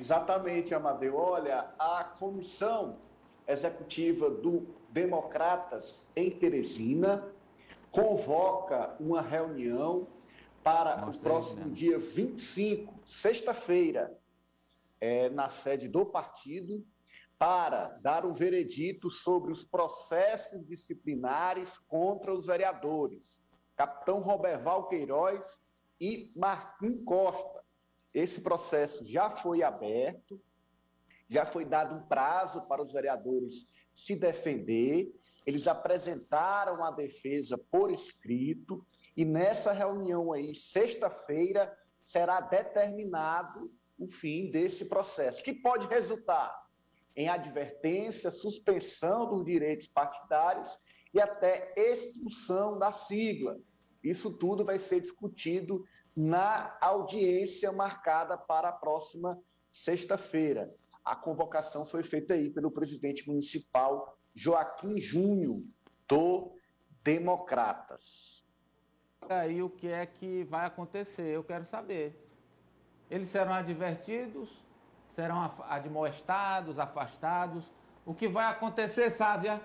Exatamente, Amadeu. Olha, a comissão executiva do Democratas em Teresina convoca uma reunião para o próximo dia 25, sexta-feira, é, na sede do partido, para dar o veredito sobre os processos disciplinares contra os vereadores, capitão Roberval Queiroz e Martim Costa. Esse processo já foi aberto, já foi dado um prazo para os vereadores se defender, eles apresentaram a defesa por escrito e nessa reunião aí, sexta-feira, será determinado o fim desse processo, que pode resultar em advertência, suspensão dos direitos partidários e até expulsão da sigla. Isso tudo vai ser discutido na audiência marcada para a próxima sexta-feira. A convocação foi feita aí pelo presidente municipal Joaquim Júnior, do Democratas. Aí o que é que vai acontecer? Eu quero saber. Eles serão advertidos, serão admoestados, afastados. O que vai acontecer, Sávia?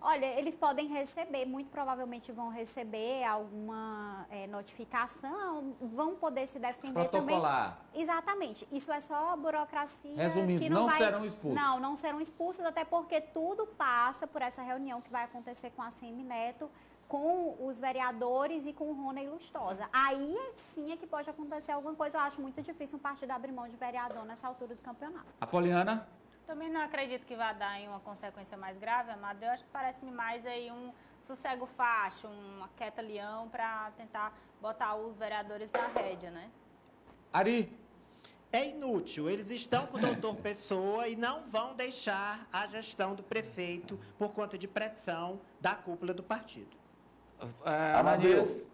Olha, eles podem receber, muito provavelmente vão receber alguma é, notificação, vão poder se defender Protocolar. também. Exatamente. Isso é só burocracia. Resumindo, não, não vai... serão expulsos. Não, não serão expulsos, até porque tudo passa por essa reunião que vai acontecer com a CM Neto, com os vereadores e com o Rony Lustosa. Aí sim é que pode acontecer alguma coisa. Eu acho muito difícil um partido abrir mão de vereador nessa altura do campeonato. Apoliana? Também não acredito que vá dar em uma consequência mais grave, Amado. Eu acho que parece-me mais aí um sossego facho, uma queta leão para tentar botar os vereadores na rédea, né? Ari? É inútil. Eles estão com o doutor Pessoa e não vão deixar a gestão do prefeito por conta de pressão da cúpula do partido. É, Amadeu,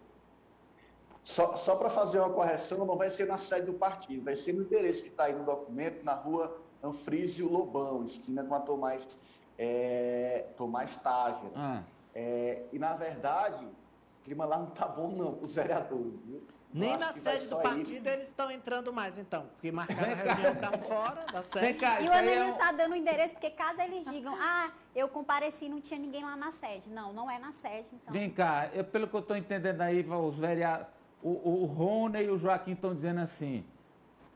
só, só para fazer uma correção, não vai ser na sede do partido, vai ser no endereço que está aí no documento, na rua Anfrísio Lobão, esquina com a Tomás, é, Tomás Tágera. Ah. É, e, na verdade, o clima lá não está bom, não, para os vereadores. Viu? Nem na sede do partido eles estão entrando mais, então. Porque marcaram a reunião para fora da sede. Cá, e o Anelino está é um... dando o endereço, porque caso eles digam, ah, eu compareci não tinha ninguém lá na sede. Não, não é na sede, então. Vem cá, eu, pelo que eu estou entendendo aí, os vereadores, o, o Rony e o Joaquim estão dizendo assim,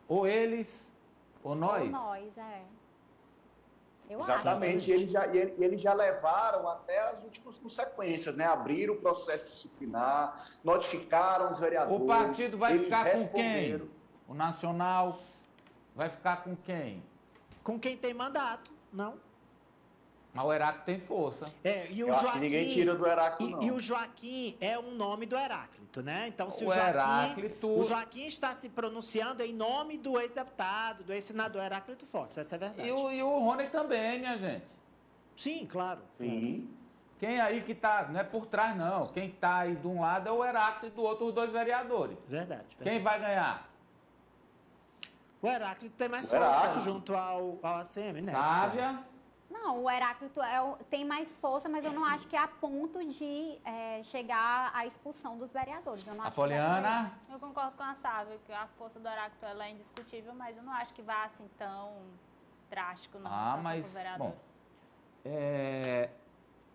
ou eles ou nós? Ou nós, é. Eu Exatamente, eles já, eles já levaram até as últimas consequências, né? Abriram o processo disciplinar, notificaram os vereadores. O partido vai ficar com quem? O Nacional vai ficar com quem? Com quem tem mandato, não? Mas o Heráclito tem força. É, e o Eu Joaquim, ninguém tira do Heráclito, e, não. E o Joaquim é um nome do Heráclito, né? Então, se o, o Joaquim, Heráclito... o Joaquim está se pronunciando em nome do ex-deputado, do ex-senador Heráclito Fortes, essa é verdade. E o, e o Rony também, minha gente. Sim, claro. Sim. Quem aí que tá, não é por trás não, quem tá aí de um lado é o Heráclito e do outro os dois vereadores. Verdade. verdade. Quem vai ganhar? O Heráclito tem mais força junto ao, ao ACM, né? Sávia... Não, o Heráclito é, tem mais força, mas eu não acho que é a ponto de é, chegar à expulsão dos vereadores. Eu não a Poliana? É eu concordo com a Sávia, que a força do Heráclito ela é indiscutível, mas eu não acho que vá assim tão drástico na ah, mas, bom, é,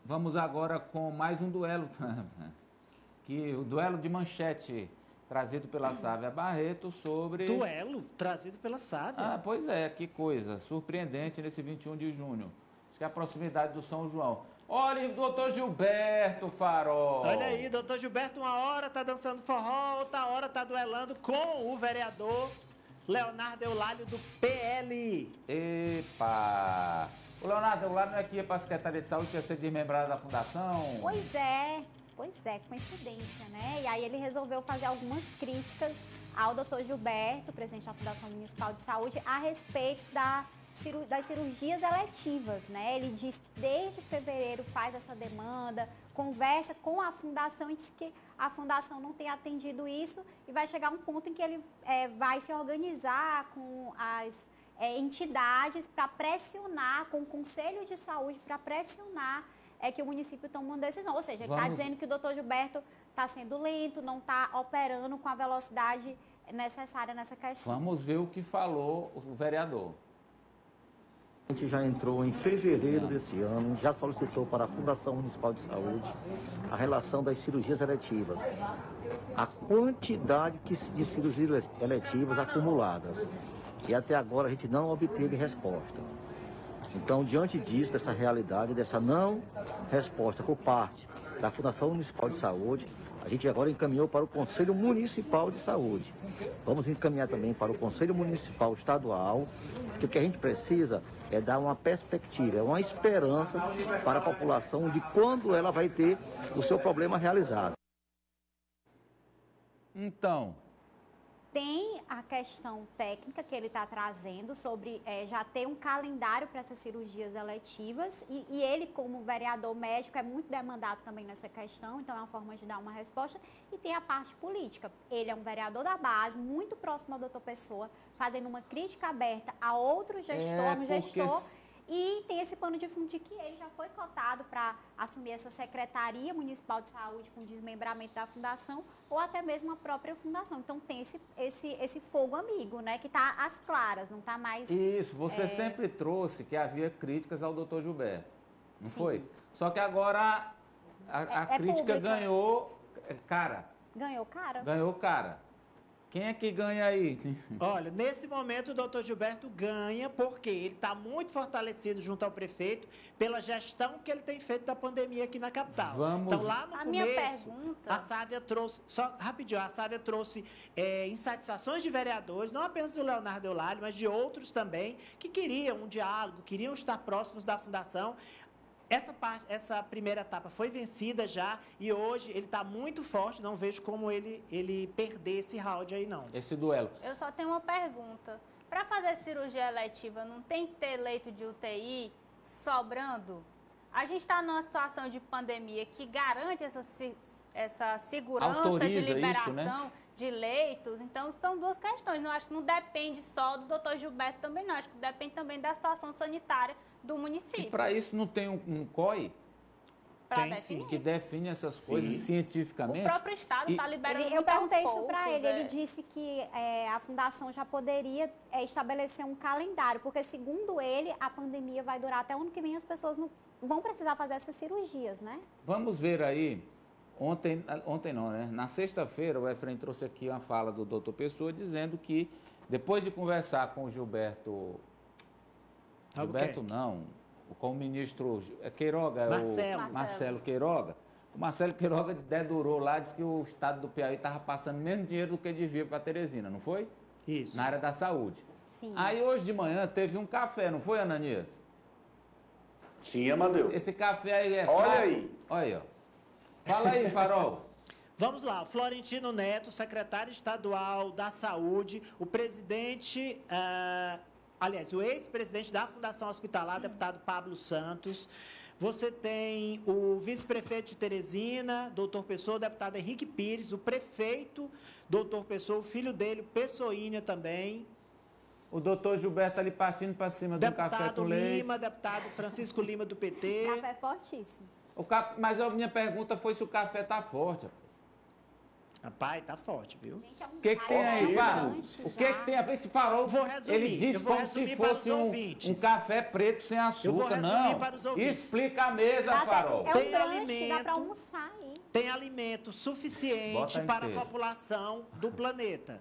Vamos agora com mais um duelo, que o duelo de manchete trazido pela Sávia Barreto sobre... Duelo trazido pela Sávia? Ah, pois é, que coisa surpreendente nesse 21 de junho. Acho que é a proximidade do São João. Olha, doutor Gilberto Farol. Olha aí, doutor Gilberto, uma hora tá dançando forró, outra hora tá duelando com o vereador Leonardo Eulálio do PL. Epa! O Leonardo Eulálio não é que ia para a Secretaria de Saúde, que ia ser desmembrado da fundação? Pois é, pois é, coincidência, né? E aí ele resolveu fazer algumas críticas ao doutor Gilberto, presidente da Fundação Municipal de Saúde, a respeito da das cirurgias eletivas, né? Ele diz que desde fevereiro faz essa demanda, conversa com a fundação e diz que a fundação não tem atendido isso e vai chegar um ponto em que ele é, vai se organizar com as é, entidades para pressionar, com o Conselho de Saúde para pressionar é que o município toma uma decisão. Ou seja, ele está dizendo que o doutor Gilberto está sendo lento, não está operando com a velocidade necessária nessa questão. Vamos ver o que falou o vereador. A gente já entrou em fevereiro desse ano, já solicitou para a Fundação Municipal de Saúde a relação das cirurgias eletivas, a quantidade de cirurgias eletivas acumuladas. E até agora a gente não obteve resposta. Então, diante disso, dessa realidade, dessa não resposta por parte da Fundação Municipal de Saúde, a gente agora encaminhou para o Conselho Municipal de Saúde. Vamos encaminhar também para o Conselho Municipal Estadual, que o que a gente precisa é dar uma perspectiva, é uma esperança para a população de quando ela vai ter o seu problema realizado. Então, Tem a questão técnica que ele está trazendo sobre eh, já ter um calendário para essas cirurgias eletivas e, e ele, como vereador médico, é muito demandado também nessa questão, então é uma forma de dar uma resposta. E tem a parte política. Ele é um vereador da base, muito próximo ao doutor Pessoa, fazendo uma crítica aberta a outro gestor, É, um gestor. E tem esse pano de fundo de que ele já foi cotado para assumir essa Secretaria Municipal de Saúde com desmembramento da fundação ou até mesmo a própria fundação. Então tem esse, esse, esse fogo amigo, né? Que está às claras, não está mais. isso, você É. sempre trouxe que havia críticas ao doutor Gilberto. Não Sim. foi? Só que agora a, a É- é crítica pública. ganhou é, cara. Ganhou cara? Ganhou cara. Quem é que ganha aí? Olha, nesse momento o doutor Gilberto ganha porque ele está muito fortalecido junto ao prefeito pela gestão que ele tem feito da pandemia aqui na capital. Vamos- Então lá no A começo, minha pergunta- a Sávia trouxe, só rapidinho, a Sávia trouxe é, insatisfações de vereadores, não apenas do Leonardo Eulalio, mas de outros também, que queriam um diálogo, queriam estar próximos da fundação. Essa, parte, essa primeira etapa foi vencida já e hoje ele está muito forte. Não vejo como ele, ele perder esse round aí, não. Esse duelo. Eu só tenho uma pergunta. Para fazer cirurgia eletiva, não tem que ter leito de UTI sobrando? A gente está numa situação de pandemia que garante essa, essa segurança Autoriza de isso, liberação né? De leitos. Então, são duas questões. Não acho que não depende só do doutor Gilberto também, não. Acho que depende também da situação sanitária do E município. para isso não tem um, um COI Para Tem sim. definir. que define essas coisas Sim. O cientificamente? próprio Estado E- está liberando Ele- eu perguntei isso para ele. é. Ele disse que é, a fundação já poderia é, estabelecer um calendário, porque segundo ele, a pandemia vai durar até o ano que vem. As pessoas não vão precisar fazer essas cirurgias, né? Vamos ver aí. Ontem, ontem não, né? Na sexta-feira, o Efraim trouxe aqui uma fala do doutor Pessoa dizendo que, depois de conversar com o Gilberto. Gilberto não, com o ministro Queiroga, é Marcelo. o Marcelo Queiroga. O Marcelo Queiroga dedurou lá, disse que o estado do Piauí estava passando menos dinheiro do que devia para Teresina, não foi? Isso. Na área da saúde. Sim. Aí hoje de manhã teve um café, não foi, Ananias? Sim, Amadeu. Esse café aí é Olha fraco. aí. Olha aí, ó. Fala aí, Farol. Vamos lá, o Florentino Neto, secretário estadual da Saúde, o presidente, ah, aliás, o ex-presidente da Fundação Hospitalar, deputado Pablo Santos. Você tem o vice-prefeito de Teresina, doutor Pessoa, o deputado Henrique Pires, o prefeito, doutor Pessoa, o filho dele, o Pessoinha também, O doutor Gilberto ali partindo para cima do café deputado com leite. Lima, deputado Francisco Lima do PT. Café é fortíssimo. O ca- Mas a minha pergunta foi se o café tá forte, rapaz. Rapaz, tá forte, viu? Gente, é um O que, que tem aí, Fortíssimo. Faro? lanche O que, que tem Esse farol, Vou resumir, ele vou como se fosse um, um café preto sem açúcar. Não. Explica a mesa, Dá até- farol. É um Tem lanche, dá alimento. para almoçar aí. tem alimento suficiente para a população do planeta.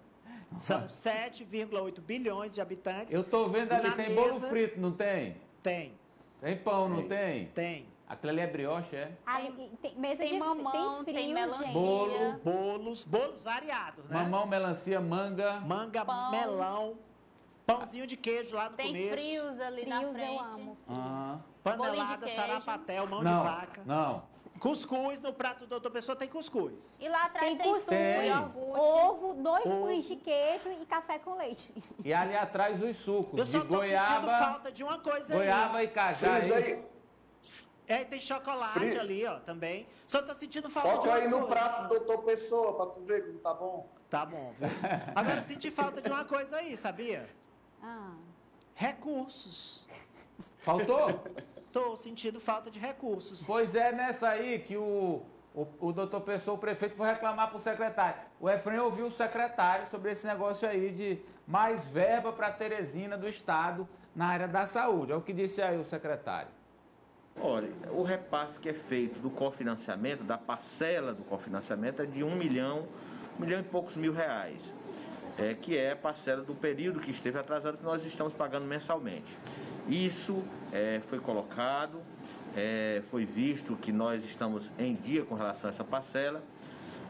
São 7,8 bilhões de habitantes. Eu tô vendo ali, tem bolo mesa- frito, não tem? Tem, Tem pão, não tem? tem. Aquilo ali é brioche, é? Ali, e tem mesa tem de mamão, tem tem frio, melancia. gente. Bolo. Bolos, bolos variados, né? Mamão, melancia, manga. Manga, Pão. melão, pãozinho de queijo lá no Tem começo. frios ali na Frios frente. eu amo. Ah. Panelada, sarapatel, mão Não, de vaca. não. Cuscuz, no prato do doutor Pessoa tem cuscuz. E lá atrás Tem tem, cuscuz, suco, Tem. Ovo, dois Ovo. pães de queijo e café com leite. E ali atrás os sucos Eu de só tô sentindo goiaba, falta de uma coisa goiaba aí. e cajá. É aí, isso? É, tem chocolate Fri- ali, ó, também. Só tô sentindo falta de toca uma aí no coisa. prato do doutor Pessoa, pra tu ver como tá bom. Tá bom, viu? Agora eu senti falta de uma coisa aí, sabia? Ah. Recursos. Faltou? Tô sentindo falta de recursos. Pois é nessa aí que o, O, o doutor Pessoa, o prefeito, foi reclamar para o secretário. O Efraim ouviu o secretário sobre esse negócio aí de mais verba para Teresina do Estado na área da saúde. É o que disse aí o secretário. Olha, o repasse que é feito do cofinanciamento, da parcela do cofinanciamento, é de um milhão, um milhão e poucos mil reais. É, que é a parcela do período que esteve atrasado que nós estamos pagando mensalmente. Isso é, foi colocado, é, foi visto que nós estamos em dia com relação a essa parcela.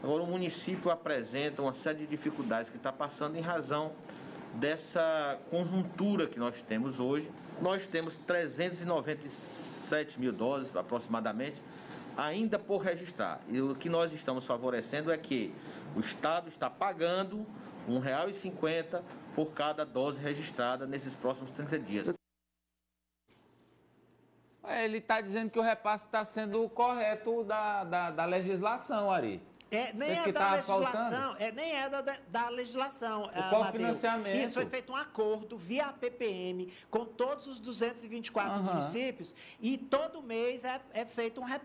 Agora, o município apresenta uma série de dificuldades que está passando em razão dessa conjuntura que nós temos hoje. Nós temos 397 mil doses aproximadamente ainda por registrar. E o que nós estamos favorecendo é que o Estado está pagando R$ 1,50 por cada dose registrada nesses próximos 30 dias. É, ele está dizendo que o repasse está sendo correto da, da, da legislação, Ari. É, nem é da legislação, é, nem é da, da legislação. ah, cofinanciamento. Mateus. Isso foi feito um acordo via PPM com todos os 224 Aham. municípios e todo mês é, é feito um repasse.